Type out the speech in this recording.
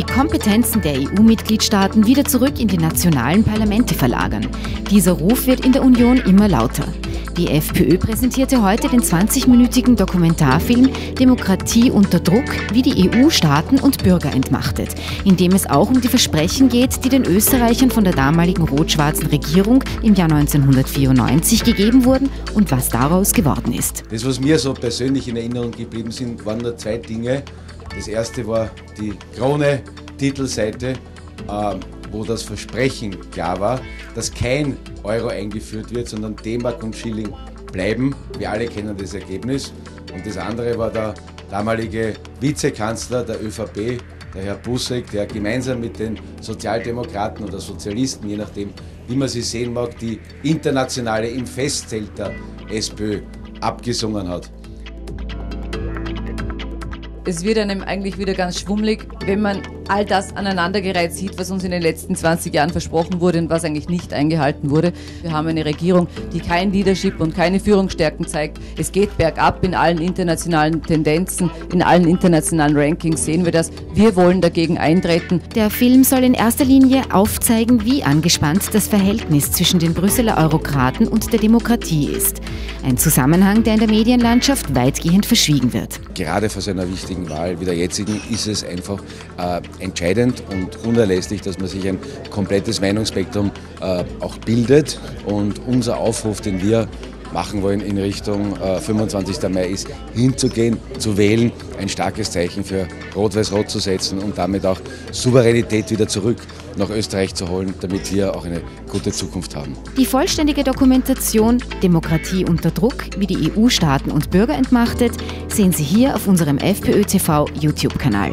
die Kompetenzen der EU-Mitgliedstaaten wieder zurück in die nationalen Parlamente verlagern. Dieser Ruf wird in der Union immer lauter. Die FPÖ präsentierte heute den 20-minütigen Dokumentarfilm Demokratie unter Druck, wie die EU Staaten und Bürger entmachtet, in dem es auch um die Versprechen geht, die den Österreichern von der damaligen rot-schwarzen Regierung im Jahr 1994 gegeben wurden und was daraus geworden ist. Das, was mir so persönlich in Erinnerung geblieben sind, waren nur zwei Dinge. Das erste war die Krone-Titelseite. Ähm, wo das Versprechen klar war, dass kein Euro eingeführt wird, sondern D-Mark und Schilling bleiben. Wir alle kennen das Ergebnis. Und das andere war der damalige Vizekanzler der ÖVP, der Herr Busseck, der gemeinsam mit den Sozialdemokraten oder Sozialisten, je nachdem, wie man sie sehen mag, die internationale im Festzelt der SPÖ abgesungen hat es wird einem eigentlich wieder ganz schwummelig, wenn man all das aneinandergereiht sieht, was uns in den letzten 20 Jahren versprochen wurde und was eigentlich nicht eingehalten wurde. Wir haben eine Regierung, die kein Leadership und keine Führungsstärken zeigt. Es geht bergab in allen internationalen Tendenzen, in allen internationalen Rankings sehen wir das. Wir wollen dagegen eintreten. Der Film soll in erster Linie aufzeigen, wie angespannt das Verhältnis zwischen den Brüsseler Eurokraten und der Demokratie ist. Ein Zusammenhang, der in der Medienlandschaft weitgehend verschwiegen wird. Gerade vor so einer wichtigen Wahl wie der jetzigen ist es einfach äh, entscheidend und unerlässlich, dass man sich ein komplettes Meinungsspektrum äh, auch bildet. Und unser Aufruf, den wir machen wollen in Richtung äh, 25. Mai ist, hinzugehen, zu wählen, ein starkes Zeichen für Rot-Weiß-Rot zu setzen und damit auch Souveränität wieder zurück nach Österreich zu holen, damit wir auch eine gute Zukunft haben. Die vollständige Dokumentation Demokratie unter Druck, wie die EU Staaten und Bürger entmachtet, sehen Sie hier auf unserem FPÖ TV YouTube-Kanal.